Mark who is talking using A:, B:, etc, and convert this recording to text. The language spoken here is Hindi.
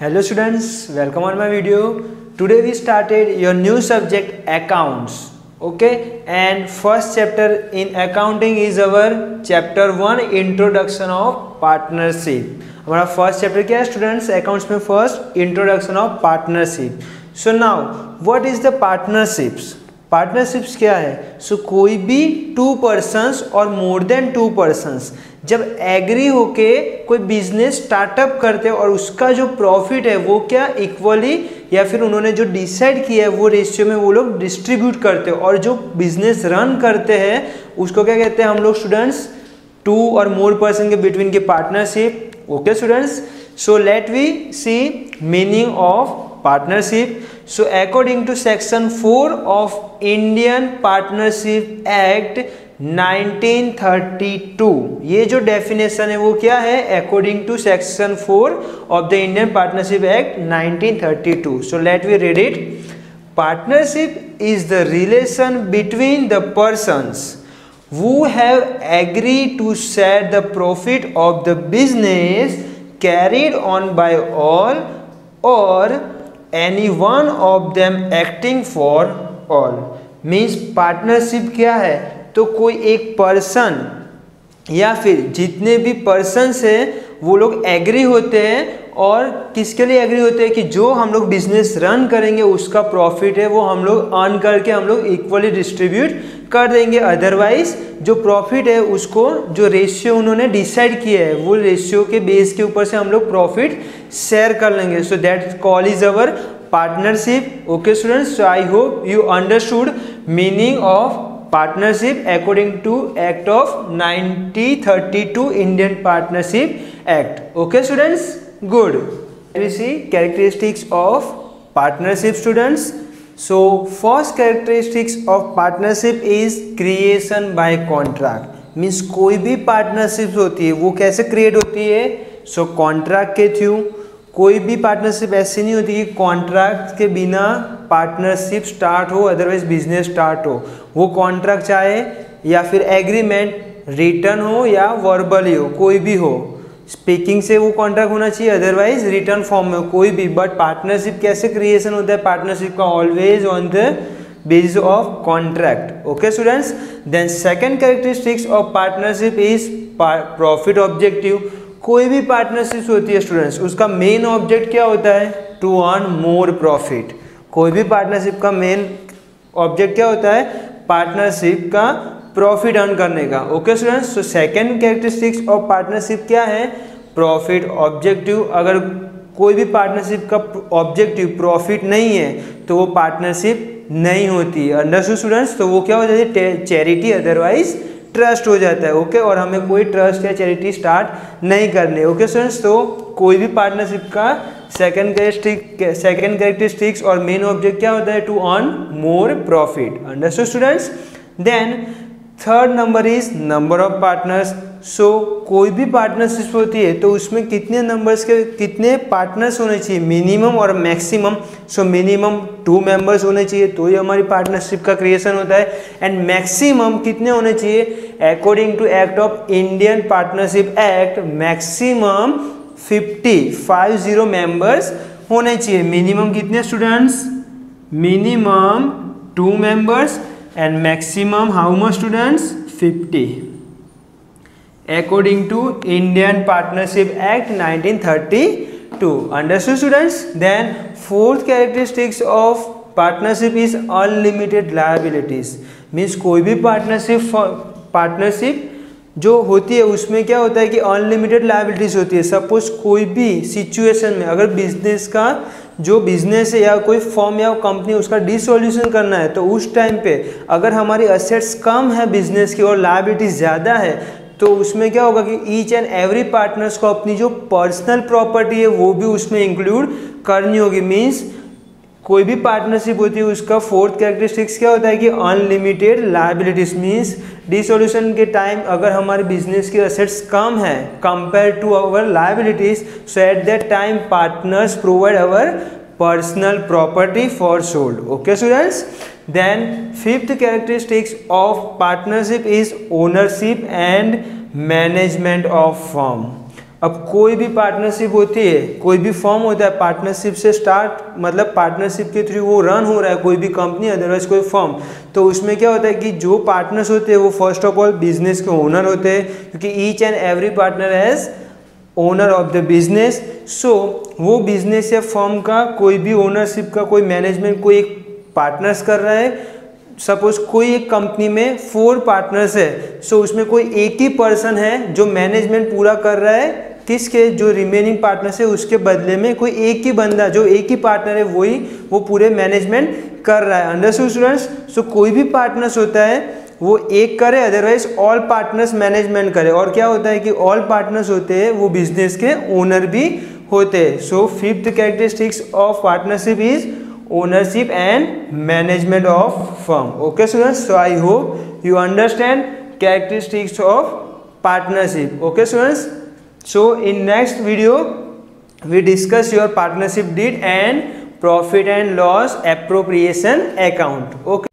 A: Hello students welcome on my video today we started your new subject accounts okay and first chapter in accounting is our chapter one introduction of partnership हमारा फ़र्स्ट चैप्टर क्या है स्टूडेंट्स अकाउंट्स में first introduction of partnership so now what is the partnerships partnerships क्या है? सो so, कोई भी टू पर्सनस और मोर देन टू पर्सनस जब एग्री होके कोई बिज़नेस स्टार्टअप करते हैं और उसका जो प्रॉफिट है, वो क्या इक्वली या फिर उन्होंने जो डिसाइड किया है, वो रेशियो में वो लोग डिस्ट्रीब्यूट करते हैं और जो बिज़नेस रन करते हैं, उसको क्या कहते हैं हम लोग स्टूडेंट्स टू और मोर पर्सन के बिटवीन के partnership okay students so let we see meaning of partnership so according to section four of Indian partnership act 1932 ये जो डेफिनेशन है, वो क्या है? According to section four of the Indian partnership act 1932 so let we read it partnership is the relation between the persons who have agree to share the profit of the business carried on by all और any one of them acting for all means partnership क्या है? तो कोई एक पर्सन या फिर जितने भी पर्सनस हैं, वो लोग एग्री होते हैं और किसके लिए एग्री होते हैं कि जो हम लोग बिज़नेस रन करेंगे, उसका प्रॉफिट है, वो हम लोग अर्न करके हम लोग इक्वली डिस्ट्रीब्यूट कर देंगे। अदरवाइज़ जो प्रॉफिट है, उसको जो रेशियो उन्होंने डिसाइड किया है, वो रेशियो के बेस के ऊपर से हम लोग प्रॉफिट शेयर कर लेंगे। So that call is our partnership okay students so I hope you understood meaning of partnership according to act of 1932 Indian partnership act okay students good see characteristics of partnership students so first characteristics of partnership is creation by contract means कोई भी पार्टनरशिप होती है, वो कैसे क्रिएट होती है? सो कॉन्ट्रैक्ट के थ्रू कोई भी पार्टनरशिप ऐसी नहीं होती कि कॉन्ट्रैक्ट के बिना पार्टनरशिप स्टार्ट हो अदरवाइज़ बिज़नेस स्टार्ट हो। वो कॉन्ट्रैक्ट चाहे या फिर एग्रीमेंट रिटर्न हो या वर्बली हो कोई भी हो। स्पीकिंग से वो कॉन्ट्रैक्ट होना चाहिए अदरवाइज़ रिटर्न फॉर्म में कोई भी। बट पार्टनरशिप कैसे क्रिएशन होता है? पार्टनरशिप का always on the basis of contract okay students then second characteristics of partnership is profit objective कोई भी पार्टनरशिप होती है स्टूडेंट्स उसका मेन ऑब्जेक्ट क्या होता है? टू अर्न मोर प्रॉफिट कोई भी पार्टनरशिप का मेन ऑब्जेक्ट क्या होता है? पार्टनरशिप का प्रॉफिट अर्न करने का. ओके स्टूडेंट्स तो सेकेंड कैरेक्टरिस्टिक्स ऑफ़ पार्टनरशिप क्या है? प्रॉफिट ऑब्जेक्टिव अगर कोई भी पार्टनरशिप का ऑब्जेक्टिव प्रॉफिट नहीं है तो वो पार्टनरशिप नहीं होती. अंडरस्टूड स्टूडेंट्स तो वो क्या हो जाती है? चैरिटी अदरवाइज़ ट्रस्ट हो जाता है ओके और हमें कोई ट्रस्ट या चैरिटी स्टार्ट नहीं करनी ओके स्टूडेंट्स तो कोई भी पार्टनरशिप का सेकेंड करेक्टिक सेकेंड करेक्टरिस्टिक्स और मेन ऑब्जेक्ट क्या होता है? To earn more profit understood students then third number is number of partners so so, कोई भी पार्टनरशिप होती है तो उसमें कितने नंबर्स के कितने पार्टनर्स होने चाहिए? मिनिमम और maximum so minimum two members होने चाहिए तो ही हमारी पार्टनरशिप का क्रिएशन होता है. एंड मैक्सिमम कितने होने चाहिए? According to act of Indian partnership act maximum fifty five zero members होने चाहिए. मिनिमम कितने students minimum two members and maximum how much students fifty according to Indian Partnership Act 1932. Understood students? Then fourth characteristics of partnership is unlimited liabilities. Means कोई भी partnership partnership जो होती है उसमें क्या होता है कि अनलिमिटेड लाइबिलिटीज होती है सपोज़ कोई भी सिचुएशन में अगर बिज़नेस का जो बिज़नेस है या कोई फॉर्म या कंपनी उसका डिसोल्यूशन करना है तो उस टाइम पे अगर हमारी असेट्स कम है बिज़नेस की और लाइबिलिटीज ज़्यादा है तो उसमें क्या होगा कि ईच एंड एवरी पार्टनर्स को अपनी जो पर्सनल प्रॉपर्टी है, वो भी उसमें इंक्लूड करनी होगी। मीन्स कोई भी पार्टनरशिप होती है, उसका फोर्थ कैरेक्टरिस्टिक्स क्या होता है कि अनलिमिटेड लाइबिलिटीज मीन्स डिसोल्यूशन के टाइम अगर हमारे बिज़नेस के असेट्स कम है compare to our liabilities so at that time partners provide our personal property for sold okay students? Then, fifth characteristics of partnership is ownership and management of firm. अब कोई भी पार्टनरशिप होती है, कोई भी फॉर्म होता है पार्टनरशिप से स्टार्ट मतलब पार्टनरशिप के थ्रू वो रन हो रहा है, कोई भी कंपनी अदरवाइज़ कोई फॉर्म तो उसमें क्या होता है कि जो पार्टनर्स होते हैं, वो फ़र्स्ट ऑफ़ ऑल बिज़नेस के ओनर होते हैं, क्योंकि each and every partner has owner of the business so वो बिज़नेस या फॉर्म का कोई भी ओनरशिप का, कोई मैनेजमेंट कोई एक पार्टनर्स कर रहा है। सपोज़ कोई एक कंपनी में फोर पार्टनर्स है सो so उसमें कोई एक ही पर्सन है जो मैनेजमेंट पूरा कर रहा है, किसके जो रिमेनिंग पार्टनर्स है, उसके बदले में कोई एक ही बंदा, जो एक ही पार्टनर है, वही, वो पूरे मैनेजमेंट कर रहा है। अंडर स्टूडेंट्स सो कोई भी पार्टनर्स होता है, वो एक करे अदरवाइज़ ऑल पार्टनर्स मैनेजमेंट करे। और क्या होता है कि ऑल पार्टनर्स होते हैं, वो बिज़नेस के ओनर भी होते हैं। So fifth characteristics of partnership is ownership and management of firm. Okay students? So i hope you understand characteristics of partnership. Okay students? So in next video we discuss your partnership deed and profit and loss appropriation account. Okay